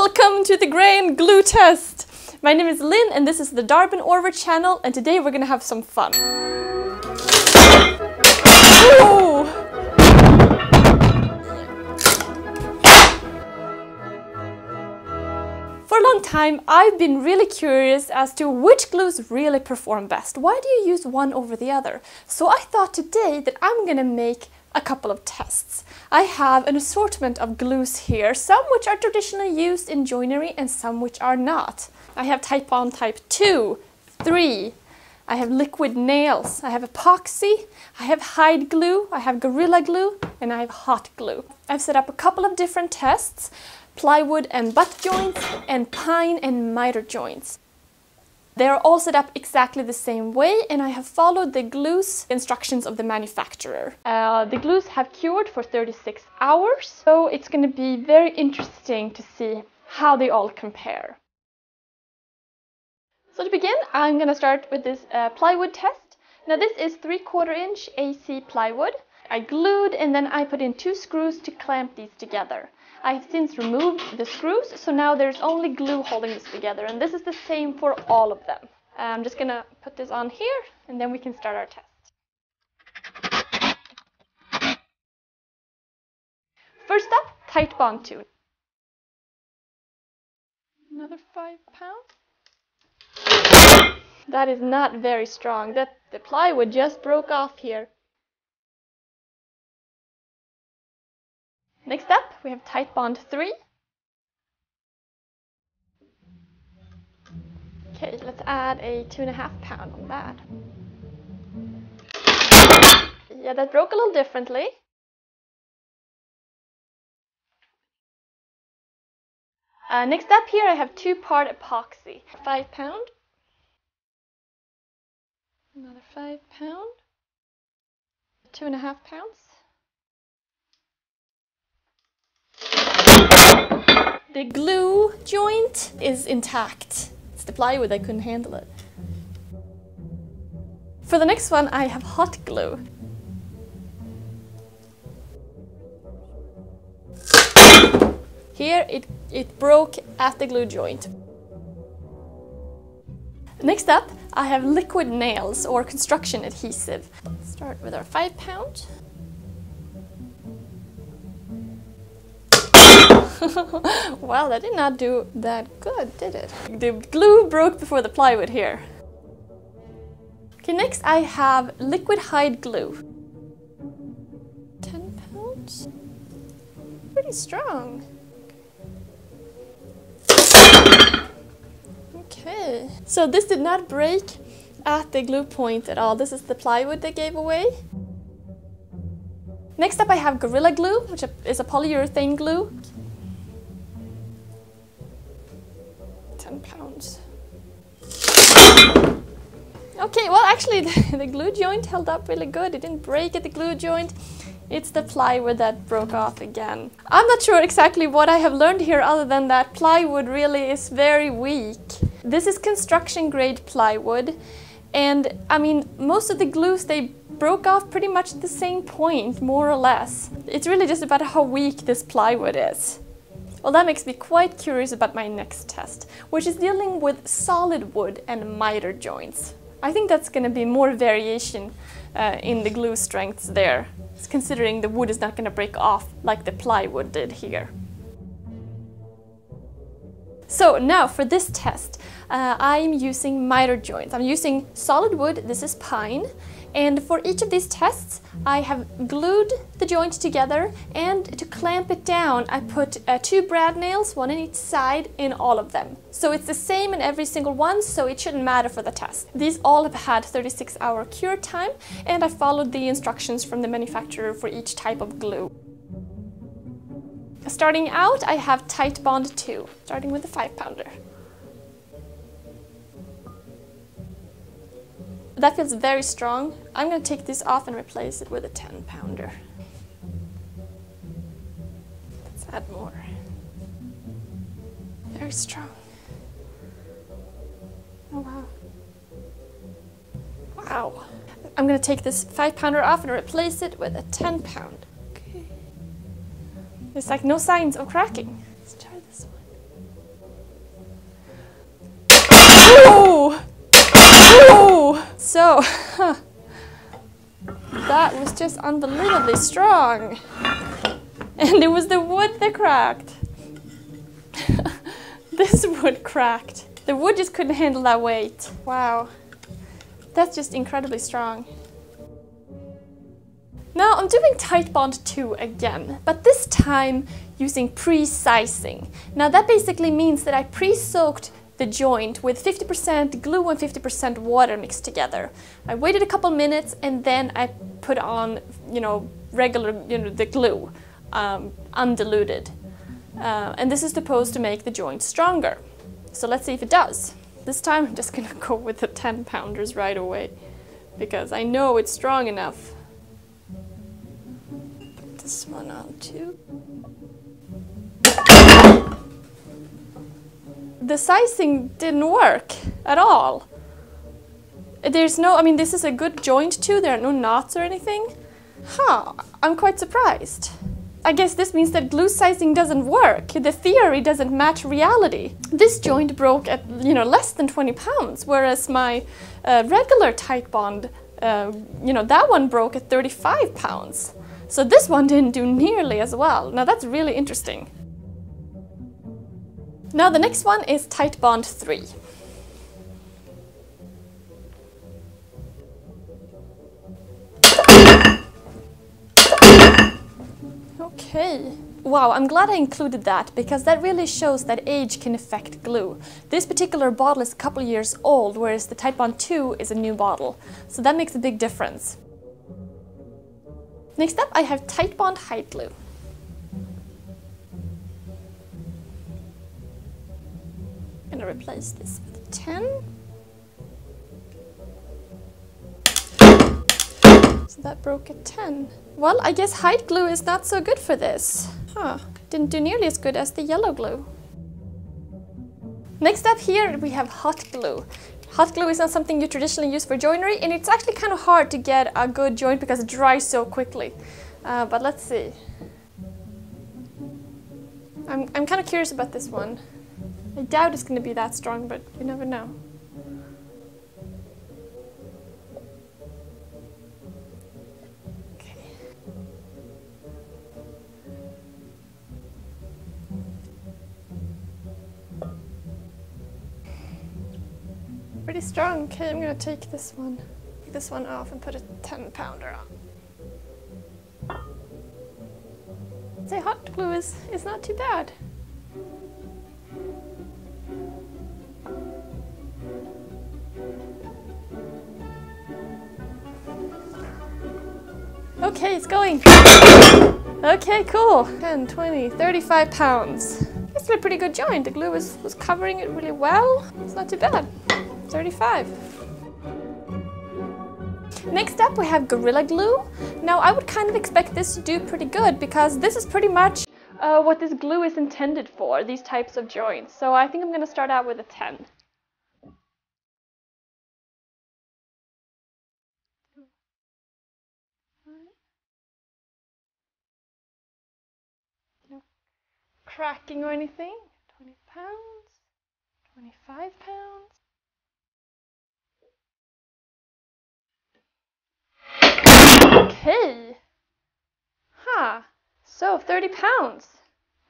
Welcome to the grain glue test! My name is Linn and this is the Darbin Orvar channel and today we're gonna have some fun. Ooh. For a long time I've been really curious as to which glues really perform best. Why do you use one over the other? So I thought today that I'm gonna make a couple of tests. I have an assortment of glues here, some which are traditionally used in joinery and some which are not. I have Titebond type 2, 3, I have liquid nails, I have epoxy, I have hide glue, I have gorilla glue, and I have hot glue. I've set up a couple of different tests, plywood and butt joints, and pine and miter joints. They are all set up exactly the same way and I have followed the glues instructions of the manufacturer. Uh, the glues have cured for 36 hours, so it's going to be very interesting to see how they all compare. So to begin, I'm going to start with this uh, plywood test. Now this is 3 quarter inch AC plywood. I glued and then I put in two screws to clamp these together. I've since removed the screws, so now there's only glue holding this together, and this is the same for all of them. I'm just gonna put this on here, and then we can start our test. First up, Titebond 2. Another five pounds. That is not very strong. That the plywood just broke off here. Next up, we have Titebond 3. Okay, let's add a two and a half pound on that. Yeah, that broke a little differently. Uh, next up here I have two part epoxy. Five pound. Another five pound. Two and a half pounds. The glue joint is intact. It's the plywood I couldn't handle it. For the next one I have hot glue. Here it, it broke at the glue joint. Next up I have liquid nails or construction adhesive. Start with our 5 pound. well, that did not do that good, did it? The glue broke before the plywood here. Okay, next I have liquid hide glue. 10 pounds? Pretty strong. Okay, so this did not break at the glue point at all. This is the plywood they gave away. Next up I have Gorilla Glue, which is a polyurethane glue. 10 pounds. Okay, well actually the, the, glue joint held up really good. It didn't break at the glue joint. It's the plywood that broke off again. I'm not sure exactly what I have learned here other than that plywood really is very weak. This is construction grade plywood and I mean most of the glues they broke off pretty much at the same point more or less. It's really just about how weak this plywood is. Well, that makes me quite curious about my next test, which is dealing with solid wood and miter joints. I think that's going to be more variation uh, in the glue strengths there, considering the wood is not going to break off like the plywood did here. So now for this test, uh, I'm using miter joints. I'm using solid wood, this is pine, and for each of these tests, I have glued the joint together and to clamp it down, I put uh, two brad nails, one on each side, in all of them. So it's the same in every single one, so it shouldn't matter for the test. These all have had 36 hour cure time, and I followed the instructions from the manufacturer for each type of glue. Starting out, I have Titebond 2, starting with the 5 pounder. That feels very strong. I'm going to take this off and replace it with a 10 pounder. Let's add more. Very strong. Oh wow. Wow. I'm going to take this 5 pounder off and replace it with a 10 pound. Okay. There's like no signs of cracking. So, that was just unbelievably strong. And it was the wood that cracked. this wood cracked. The wood just couldn't handle that weight. Wow. That's just incredibly strong. Now I'm doing Titebond 2 again, but this time using pre-sizing. Now that basically means that I pre-soaked the joint with 50% glue and 50% water mixed together. I waited a couple minutes and then I put on, you know, regular, you know, the glue, um, undiluted. Uh, and this is supposed to make the joint stronger. So let's see if it does. This time I'm just gonna go with the 10 pounders right away because I know it's strong enough. Put this one on too. The sizing didn't work at all. There's no, I mean, this is a good joint too, there are no knots or anything. Huh, I'm quite surprised. I guess this means that glue sizing doesn't work. The theory doesn't match reality. This joint broke at you know less than 20 pounds, whereas my uh, regular Titebond, uh, you know, that one broke at 35 pounds. So this one didn't do nearly as well. Now that's really interesting. Now the next one is Titebond 3. Okay. Wow, I'm glad I included that because that really shows that age can affect glue. This particular bottle is a couple years old, whereas the Titebond 2 is a new bottle. So that makes a big difference. Next up, I have Titebond Hide Glue. I'm gonna replace this with 10. So that broke at 10. Well, I guess hide glue is not so good for this. Huh, didn't do nearly as good as the yellow glue. Next up here we have hot glue. Hot glue is not something you traditionally use for joinery and it's actually kind of hard to get a good joint because it dries so quickly. Uh, but let's see. I'm, I'm kind of curious about this one. I doubt it's going to be that strong, but you never know. Okay. Pretty strong. Okay, I'm gonna take this one, take this one off and put a 10 pounder on. Say hot glue is, is not too bad. Okay, it's going. Okay, cool. 10, 20, 35 pounds. It's a pretty good joint. The glue was, was covering it really well. It's not too bad. 35. Next up we have Gorilla Glue. Now I would kind of expect this to do pretty good because this is pretty much uh, what this glue is intended for, these types of joints. So I think I'm going to start out with a 10. Cracking or anything. 20 pounds, 25 pounds. Okay. Huh. So 30 pounds.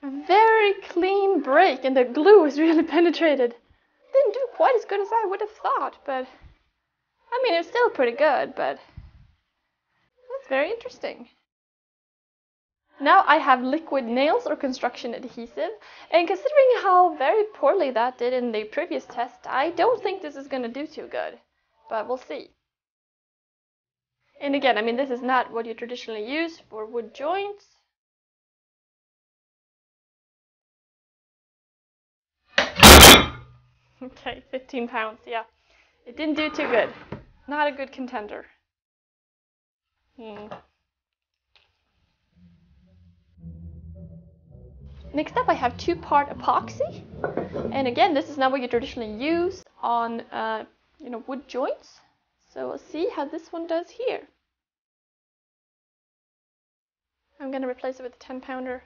A very clean break and the glue is really penetrated. Didn't do quite as good as I would have thought, but I mean it's still pretty good, but that's very interesting. Now I have liquid nails or construction adhesive, and considering how very poorly that did in the previous test, I don't think this is going to do too good, but we'll see. And again, I mean, this is not what you traditionally use for wood joints. Okay, 15 pounds, yeah. It didn't do too good. Not a good contender. Hmm. Next up I have two-part epoxy. And again, this is not what you traditionally use on uh, you know, wood joints. So we'll see how this one does here. I'm going to replace it with a 10 pounder.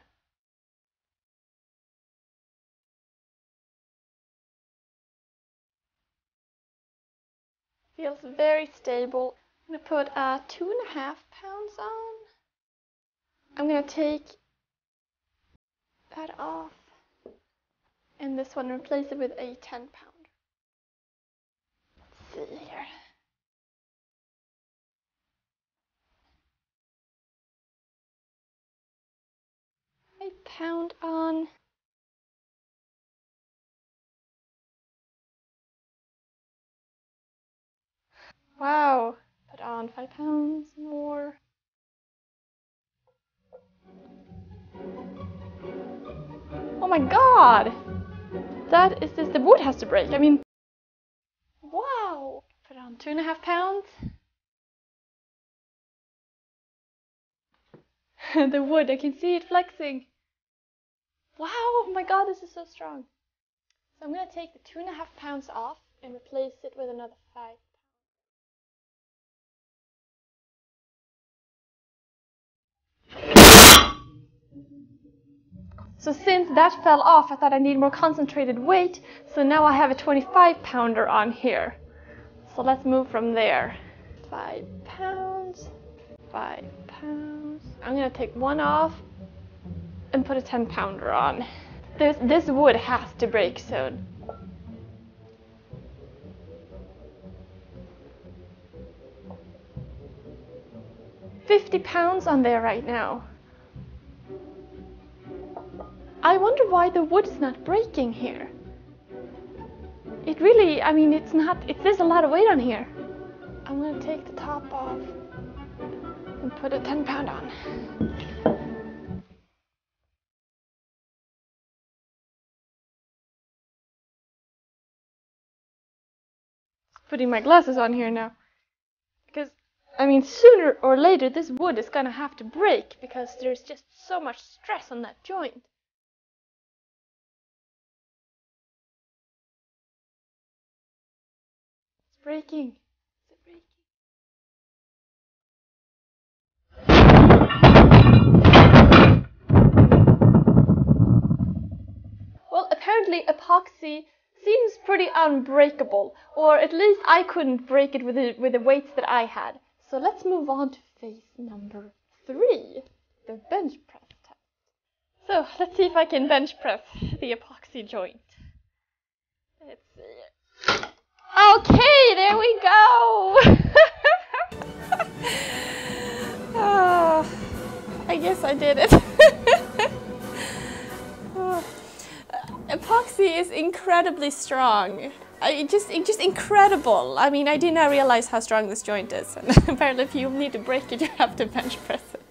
Feels very stable. I'm gonna put uh, two and a half pounds on. I'm gonna take that off and this one replace it with a 10 pound. Let's see here. A pound on. Wow, put on five pounds more. My god! That is just, the wood has to break. I mean, wow! Put on two and a half pounds. the wood, I can see it flexing. Wow, oh my god, this is so strong. So I'm gonna take the two and a half pounds off and replace it with another five So since that fell off, I thought I need more concentrated weight. So now I have a 25 pounder on here. So let's move from there. Five pounds, five pounds. I'm gonna take one off and put a 10 pounder on. This, this wood has to break soon. Fifty pounds on there right now. I wonder why the wood is not breaking here. It really, I mean, it's not, it, there's a lot of weight on here. I'm gonna take the top off and put a 10 pound on. Putting my glasses on here now. Because, I mean, sooner or later this wood is gonna have to break because there's just so much stress on that joint. Breaking. Breaking? Well, apparently epoxy seems pretty unbreakable, or at least I couldn't break it with the, with the weights that I had. So let's move on to phase number three, the bench press test. So let's see if I can bench press the epoxy joint. Let's see. Okay, there we go. oh, I guess I did it. oh. Epoxy is incredibly strong. I just, just incredible. I mean, I did not realize how strong this joint is. And apparently if you need to break it, you have to bench press it.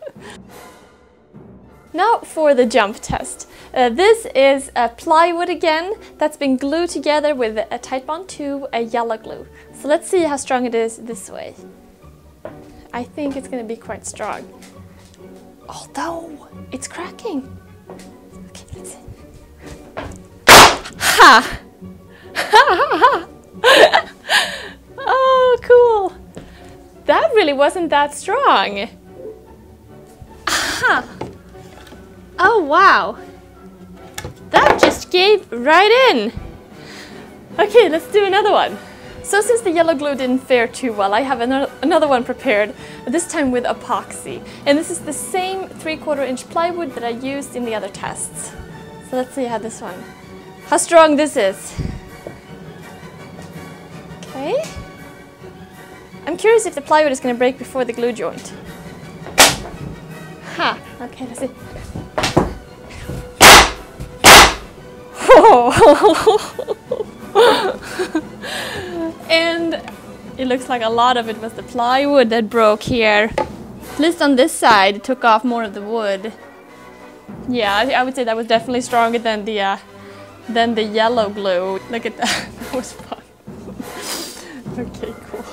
Now for the jump test. Uh, this is a plywood again that's been glued together with a Titebond to a yellow glue. So let's see how strong it is this way. I think it's going to be quite strong. Although, it's cracking. Okay, let's see. Ha! Ha oh, cool. That really wasn't that strong. Ha! Oh, wow. That just gave right in. Okay, let's do another one. So since the yellow glue didn't fare too well, I have another, one prepared, this time with epoxy. And this is the same 3 quarter inch plywood that I used in the other tests. So let's see how this one, how strong this is. Okay. I'm curious if the plywood is going to break before the glue joint. Ha! Okay, let's see. and it looks like a lot of it was the plywood that broke here. At least on this side, it took off more of the wood. Yeah, I, would say that was definitely stronger than the uh, than the yellow glue. Look at that. that was fun. okay, cool.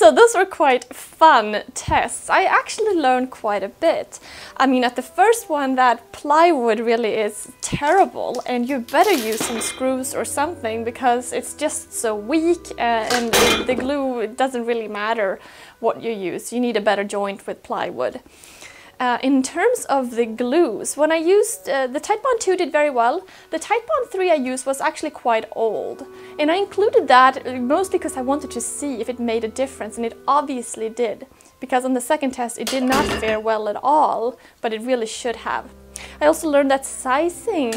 So those were quite fun tests. I actually learned quite a bit. I mean, at the first one, that plywood really is terrible and you better use some screws or something because it's just so weak uh, and the glue doesn't really matter what you use. You need a better joint with plywood. Uh, in terms of the glues, when I used uh, the Titebond 2 did very well. The Titebond 3 I used was actually quite old. And I included that uh, mostly because I wanted to see if it made a difference, and it obviously did. Because on the second test it did not fare well at all, but it really should have. I also learned that sizing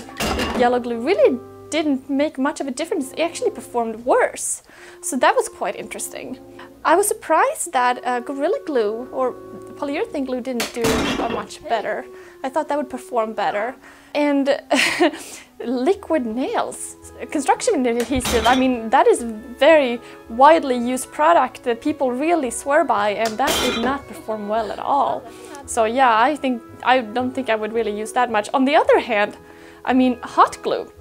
yellow glue really didn't make much of a difference. It actually performed worse. So that was quite interesting. I was surprised that uh, Gorilla Glue or polyurethane glue didn't do much better. I thought that would perform better. And liquid nails, construction adhesive, I mean, that is a very widely used product that people really swear by and that did not perform well at all. So yeah, I think, I don't think I would really use that much. On the other hand, I mean, hot glue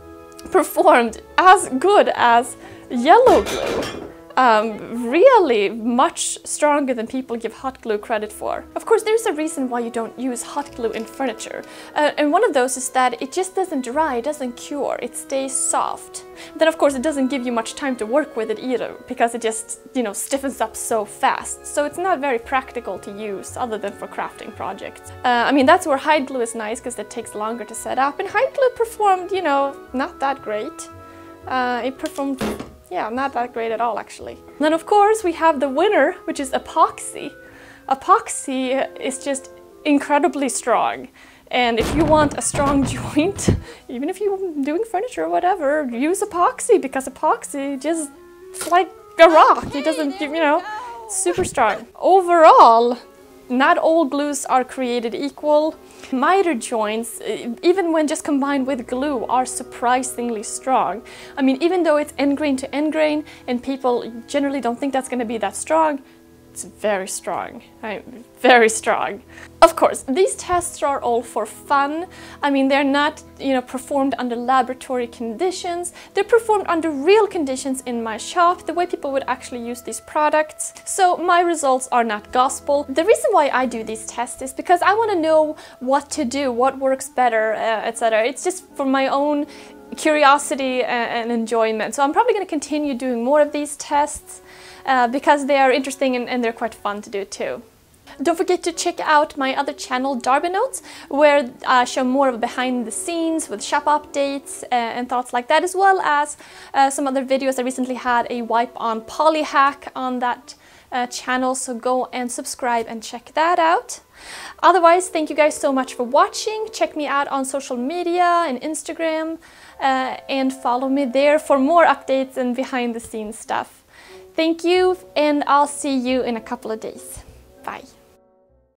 performed as good as yellow glue um, really much stronger than people give hot glue credit for. Of course, there's a reason why you don't use hot glue in furniture. Uh, and one of those is that it just doesn't dry, it doesn't cure, it stays soft. Then of course it doesn't give you much time to work with it either, because it just, you know, stiffens up so fast. So it's not very practical to use other than for crafting projects. Uh, I mean, that's where hide glue is nice because it takes longer to set up. And hide glue performed, you know, not that great. Uh, it performed yeah, not that great at all actually. Then of course we have the winner, which is epoxy. Epoxy is just incredibly strong. And if you want a strong joint, even if you're doing furniture or whatever, use epoxy because epoxy just, it's like a rock. It doesn't, you know, super strong. Overall, not all glues are created equal. Miter joints, eh, even when just combined with glue, are surprisingly strong. I mean, even though it's end grain to end grain and people generally don't think that's going to be that strong, it's very strong, right? very strong. Of course, these tests are all for fun. I mean, they're not, you know, performed under laboratory conditions. They're performed under real conditions in my shop, the way people would actually use these products. So my results are not gospel. The reason why I do these tests is because I want to know what to do, what works better, uh, etc. It's just for my own curiosity and enjoyment. So I'm probably going to continue doing more of these tests uh, because they are interesting and, and they're quite fun to do too. Don't forget to check out my other channel, Darbin Notes, where I show more of behind the scenes with shop updates uh, and thoughts like that, as well as uh, some other videos. I recently had a wipe on poly hack on that uh, channel, so go and subscribe and check that out. Otherwise, thank you guys so much for watching. Check me out on social media and Instagram uh, and follow me there for more updates and behind the scenes stuff. Thank you and I'll see you in a couple of days. Bye.